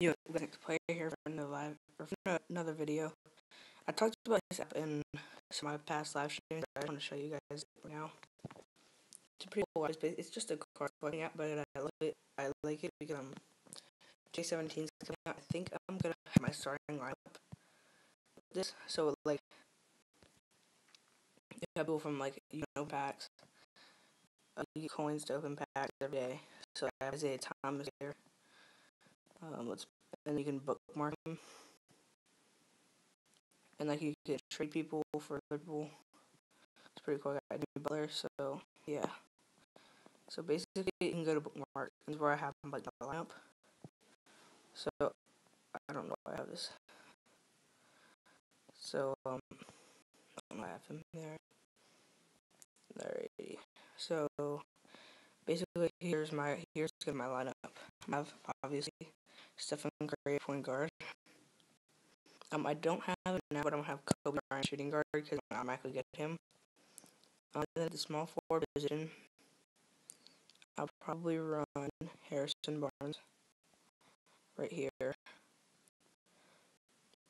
Yo, guys, play here for another live or for another video. I talked about this app in some of my past live streams. I want to show you guys right now. It's a pretty cool app. It's just a card collecting app, but I like it. I like it because um, J17 is coming out. I think I'm gonna have my starting lineup. This so like you have people from like you know packs. Uh, you get coins to open packs every day. So I have Isaiah Thomas here. Um, let's and you can bookmark them, and like you can trade people for people. It's pretty cool. I got Jimmy Butler, so yeah. So basically, you can go to bookmark. This is where I have like the lineup. So I don't know why I have this. So um, I have him there. Alrighty. So basically, here's my here's my lineup. I have obviously Stephen Curry point guard. Um, I don't have now, but I'm gonna have Kobe Bryant shooting guard because I might get him. Um, then the small forward position, I'll probably run Harrison Barnes right here.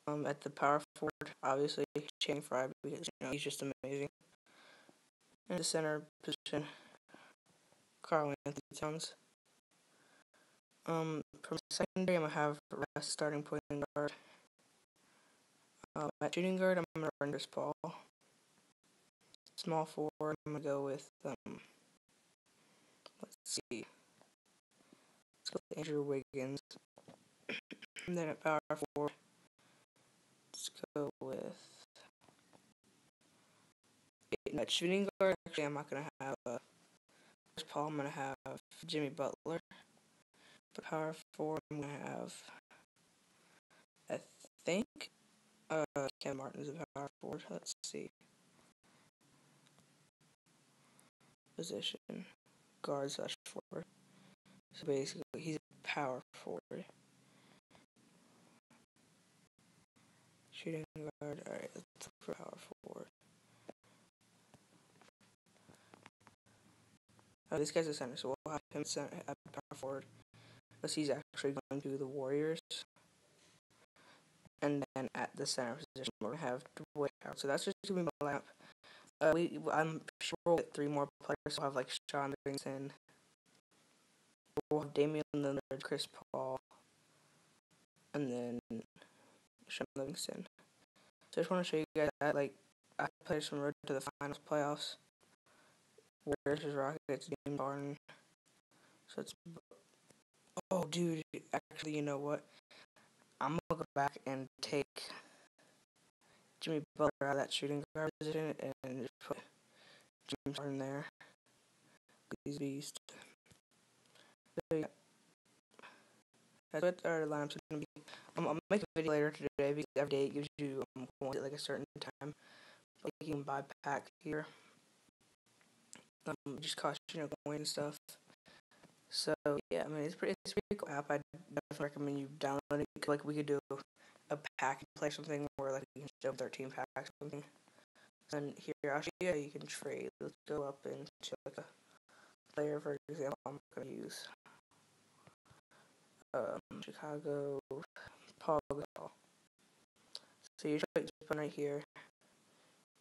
Um, at the power forward, obviously Channing Frye because you know he's just amazing. In the center position, Karl Anthony Towns. Um, from secondary, I'm gonna have Russ starting point guard. Um, at shooting guard, I'm gonna run Chris Paul. Small forward, I'm gonna go with um. Let's see. Let's go with Andrew Wiggins. and then at power forward, let's go with. At shooting guard, actually, I'm not gonna have uh, Paul. I'm gonna have Jimmy Butler power forward, I'm gonna have. I think uh, Ken Martin's a power forward. Let's see. Position guard slash forward. So basically, he's a power forward. Shooting guard. Alright, let's look for power forward. Oh, this guy's a center, so we'll have him center, at power forward because he's actually going to the Warriors. And then at the center position, we're going to have Dwight Howard. So that's just going to be my lineup. Uh, we, I'm sure we'll get three more players. We'll have like Shaun Livingston. We'll have Damian Lillard, Chris Paul, and then Shaun Livingston. So I just want to show you guys that. Like, I played some road to the finals playoffs. Warriors Rockets, James Harden. So it's Oh, dude, actually, you know what? I'm gonna go back and take Jimmy Butler out of that shooting guard position and just put James Harden there. These beast. So, yeah. That's what our lineup's gonna be. Um, I'll make a video later today because every day it gives you um, like a certain time. Like you can buy pack here. Um, just cost you know coin and stuff. So yeah, I mean it's pretty it's pretty cool app. I definitely recommend you download it. Like we could do a pack and play something where like you can show thirteen packs or something. And here I'll show you how you can trade. Let's go up and show like a player for example I'm gonna use. Um, Chicago Paul Gasol. So you just put right here.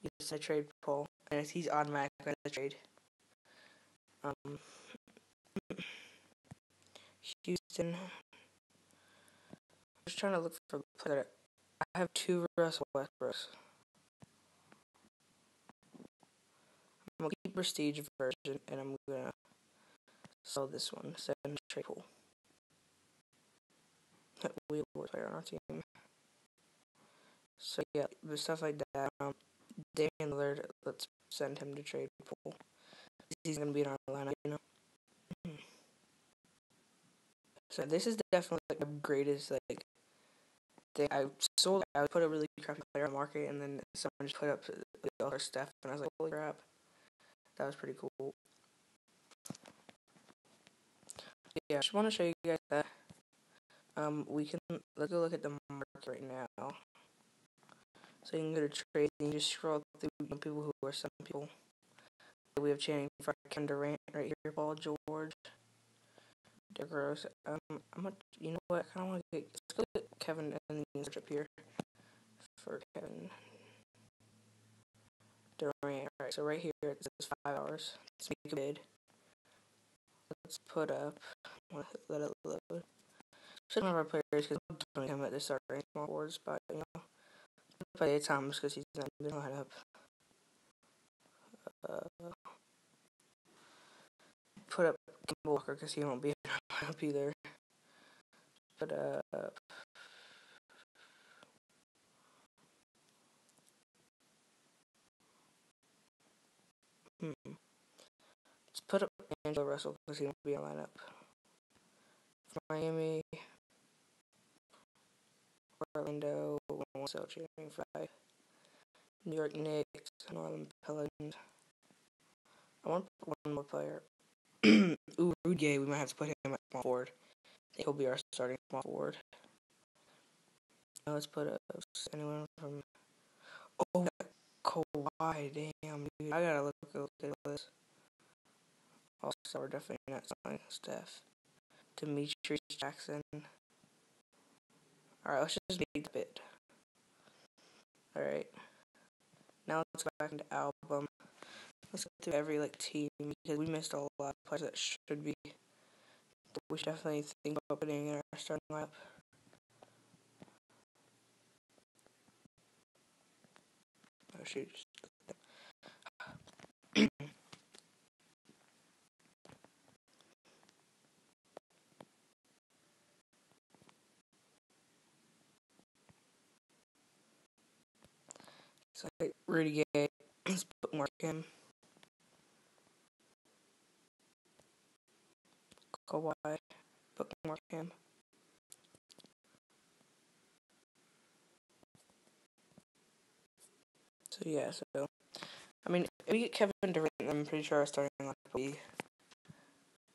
You just trade Paul, and he's automatic the trade. Um, Houston. I'm just trying to look for player. I have two Russell Westbrooks. I'm gonna keep prestige version, and I'm gonna sell this one. Send trade pool. We will player on our team. So yeah, the stuff like that. Um, Damian Lillard, let's send him to trade pool. He's gonna be in our lineup, you know. So this is definitely like the greatest like thing I sold. I put a really crappy player on the market, and then someone just put up all other stuff, and I was like, holy crap, that was pretty cool. Yeah, I just want to show you guys that. Um, we can let's go look at the market right now. So you can go to trade and you just scroll through people who are some people. We have Channing for Kevin Durant right here, Paul George. They're. Um, I'm gonna, you know what? I kind of want to get, let's go get Kevin and search up here for Kevin Durant. Alright, so right here it says five hours. Let's make a bid. Let's put up, let it load. Of our players because I'm him at the start range small forwards, but you know, eight times because he's not in the lineup. Put up Kemba Walker because he won't be lineup either. But uh. Hmm. Let's put up Angelo Russell because he won't be in the lineup. Miami. Orlando, so cheering five. New York Knicks, New Orleans Pelicans. I want one more player. Ooh, Gay, we might have to put him at small forward. He'll be our starting small forward. Now let's put a, anyone from. Oh, Kawhi, damn, dude. I gotta look, look at this. Also, we're definitely not signing Steph. Demetrius Jackson. Alright, let's just make the bid. Alright. Now let's go back into album. Let's go through every like team because we missed a lot of players that should be we should definitely think about putting in our starting lineup. Oh shoot. So like Rudy Gay, let's bookmark him. Kawhi, bookmark him. So yeah, so I mean, if we get Kevin Durant, I'm pretty sure our starting lineup will be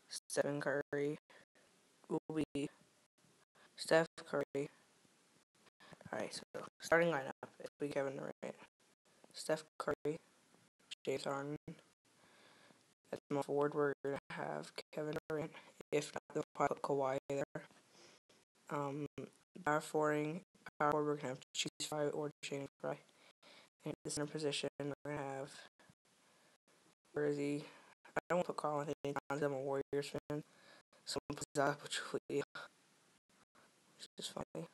Stephen Curry, will be Steph Curry. Alright, so starting lineup, if we Kevin Durant. Steph Curry, James Harden. At small forward, we're to have Kevin Durant. If not, they'll put Kawhi there. Um, power forwarding, power forward, we're to have Cheese Fry or Shane Fry. And the center position, we're to have, where is he? I don't want to put Karl Anthony Towns, I'm a Warriors fan. Puts Zaza Pachulia. Which is funny.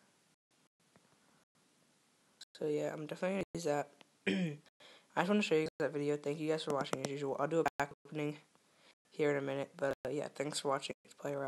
So yeah, I'm definitely to use that. I just want to show you guys that video. Thank you guys for watching as usual. I'll do a back opening here in a minute. But uh, yeah, thanks for watching. Play out.